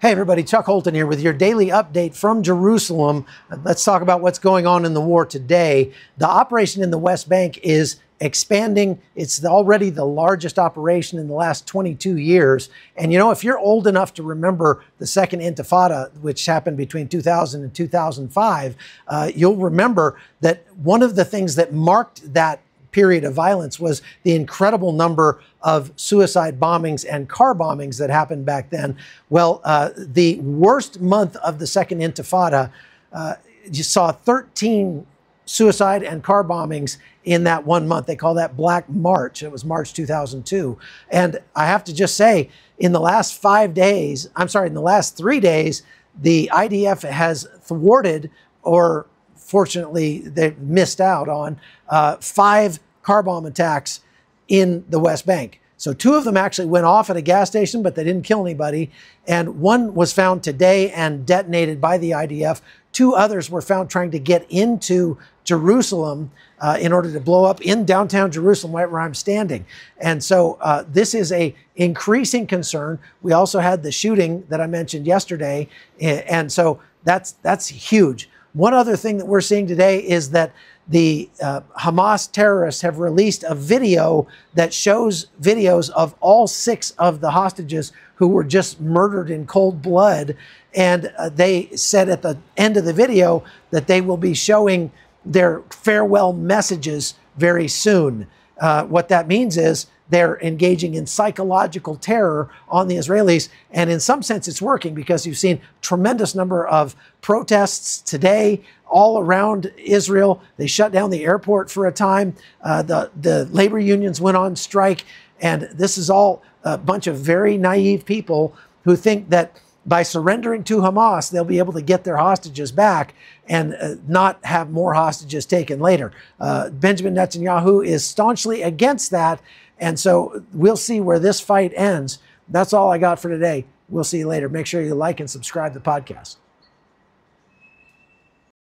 Hey, everybody, Chuck Holton here with your daily update from Jerusalem. Let's talk about what's going on in the war today. The operation in the West Bank is expanding. It's already the largest operation in the last 22 years. And you know, if you're old enough to remember the Second Intifada, which happened between 2000 and 2005, uh, you'll remember that one of the things that marked that period of violence was the incredible number of suicide bombings and car bombings that happened back then. Well, uh, the worst month of the Second Intifada, uh, you saw 13 suicide and car bombings in that one month. They call that Black March. It was March 2002. And I have to just say, in the last five days, I'm sorry, in the last three days, the IDF has thwarted or fortunately they missed out on uh, five car bomb attacks in the West Bank. So two of them actually went off at a gas station, but they didn't kill anybody. And one was found today and detonated by the IDF. Two others were found trying to get into Jerusalem uh, in order to blow up in downtown Jerusalem, right where I'm standing. And so uh, this is a increasing concern. We also had the shooting that I mentioned yesterday, and so that's that's huge. One other thing that we're seeing today is that the uh, Hamas terrorists have released a video that shows videos of all six of the hostages who were just murdered in cold blood. And uh, they said at the end of the video that they will be showing their farewell messages very soon. Uh, what that means is they're engaging in psychological terror on the Israelis. And in some sense, it's working because you've seen tremendous number of protests today all around Israel. They shut down the airport for a time. Uh, the, the labor unions went on strike. And this is all a bunch of very naive people who think that by surrendering to Hamas, they'll be able to get their hostages back and uh, not have more hostages taken later. Uh, Benjamin Netanyahu is staunchly against that. And so we'll see where this fight ends. That's all I got for today. We'll see you later. Make sure you like and subscribe to the podcast.